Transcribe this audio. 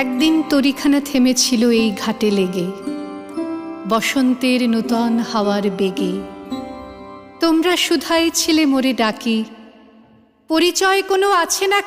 একদিন তরিখানা থেমেছিল এই ঘাটে লেগে। বসন্তের নূতন হাওয়ার বেগে। তোমরা শুধাই ছিলে মোরে ডাকি। পরিচয় কোনো আছে না